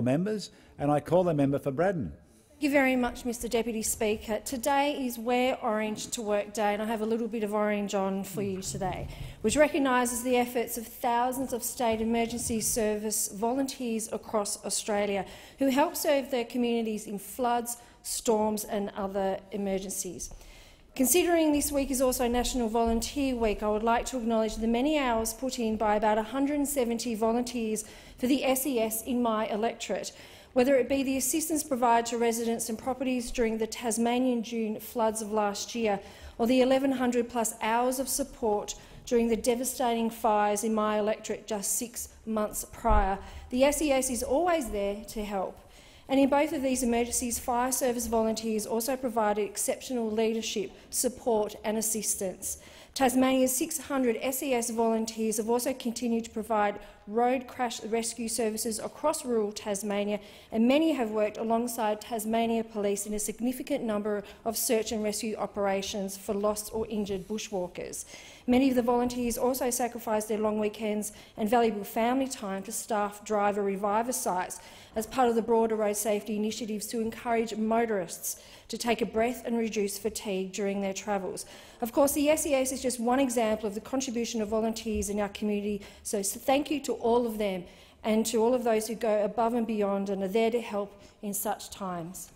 members, and I call the member for Braddon. Thank you very much, Mr Deputy Speaker. Today is Wear Orange to Work Day, and I have a little bit of orange on for you today, which recognises the efforts of thousands of state emergency service volunteers across Australia who help serve their communities in floods, storms and other emergencies. Considering this week is also National Volunteer Week, I would like to acknowledge the many hours put in by about 170 volunteers for the SES in my electorate, whether it be the assistance provided to residents and properties during the Tasmanian June floods of last year, or the 1,100 plus hours of support during the devastating fires in my electorate just six months prior. The SES is always there to help. And in both of these emergencies, fire service volunteers also provided exceptional leadership, support and assistance. Tasmania's 600 SES volunteers have also continued to provide road crash rescue services across rural Tasmania, and many have worked alongside Tasmania Police in a significant number of search and rescue operations for lost or injured bushwalkers. Many of the volunteers also sacrificed their long weekends and valuable family time to staff driver reviver sites as part of the broader road safety initiatives to encourage motorists to take a breath and reduce fatigue during their travels. Of course, the SES is just one example of the contribution of volunteers in our community, so thank you to all of them and to all of those who go above and beyond and are there to help in such times.